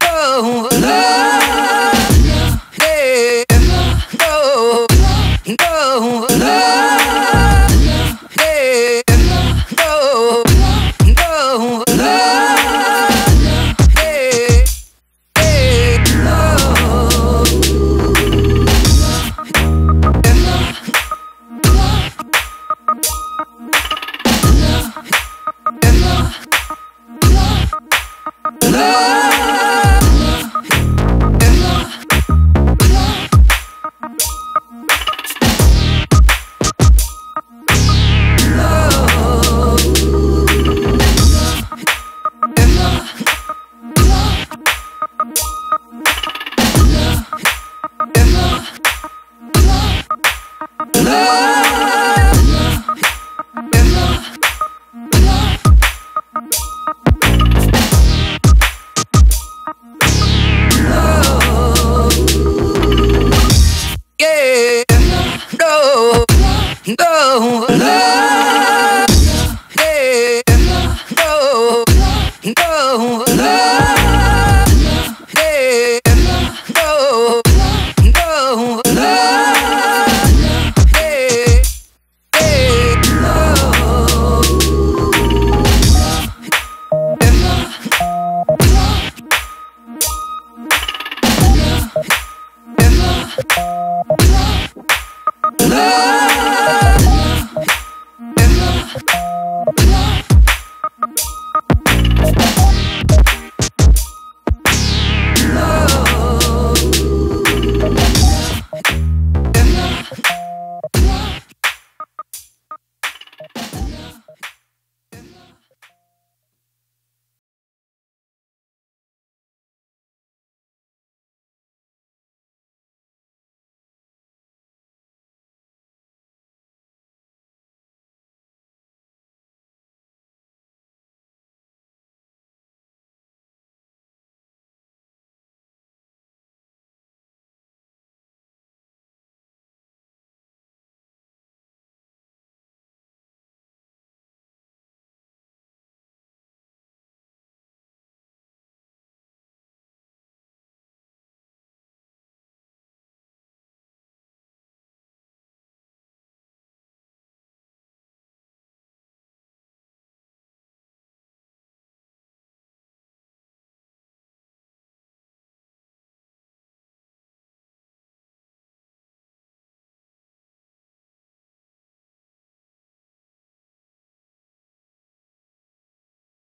No. love.